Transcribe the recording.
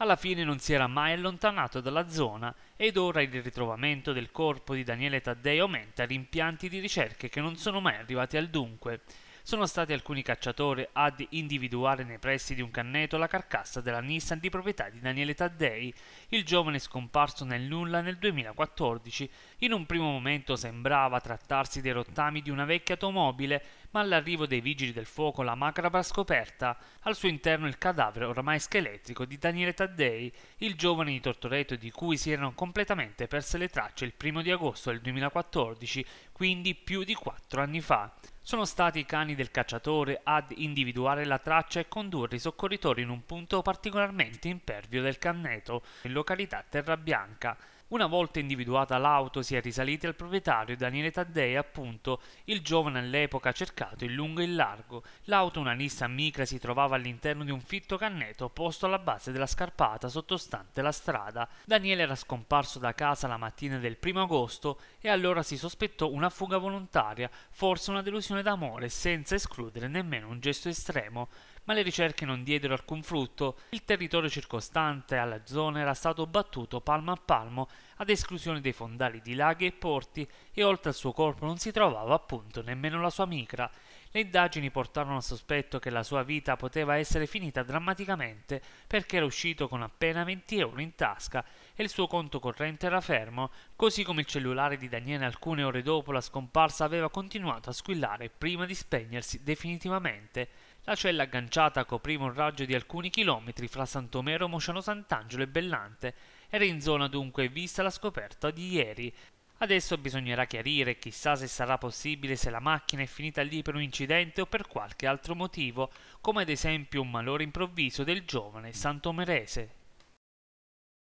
alla fine non si era mai allontanato dalla zona ed ora il ritrovamento del corpo di Daniele Taddei aumenta rimpianti di ricerche che non sono mai arrivati al dunque sono stati alcuni cacciatori ad individuare nei pressi di un canneto la carcassa della Nissan di proprietà di Daniele Taddei, il giovane scomparso nel nulla nel 2014. In un primo momento sembrava trattarsi dei rottami di una vecchia automobile, ma all'arrivo dei vigili del fuoco la macabra scoperta, al suo interno il cadavere ormai scheletrico di Daniele Taddei, il giovane di Tortoreto di cui si erano completamente perse le tracce il primo di agosto del 2014, quindi più di quattro anni fa. Sono stati i cani del cacciatore ad individuare la traccia e condurre i soccorritori in un punto particolarmente impervio del canneto, in località Terrabianca. Una volta individuata l'auto si è risaliti al proprietario Daniele Taddei, appunto, il giovane all'epoca cercato in lungo e in largo. L'auto, una Nissan Micra, si trovava all'interno di un fitto canneto posto alla base della scarpata sottostante la strada. Daniele era scomparso da casa la mattina del primo agosto e allora si sospettò una fuga volontaria, forse una delusione d'amore, senza escludere nemmeno un gesto estremo ma le ricerche non diedero alcun frutto. Il territorio circostante alla zona era stato battuto palmo a palmo, ad esclusione dei fondali di laghi e porti, e oltre al suo corpo non si trovava appunto nemmeno la sua micra. Le indagini portarono al sospetto che la sua vita poteva essere finita drammaticamente perché era uscito con appena 20 euro in tasca e il suo conto corrente era fermo, così come il cellulare di Daniele alcune ore dopo la scomparsa aveva continuato a squillare prima di spegnersi definitivamente. La cella agganciata copriva un raggio di alcuni chilometri fra Santomero, Mosciano Sant'Angelo e Bellante. Era in zona dunque vista la scoperta di ieri. Adesso bisognerà chiarire, chissà se sarà possibile se la macchina è finita lì per un incidente o per qualche altro motivo, come ad esempio un malore improvviso del giovane santomerese.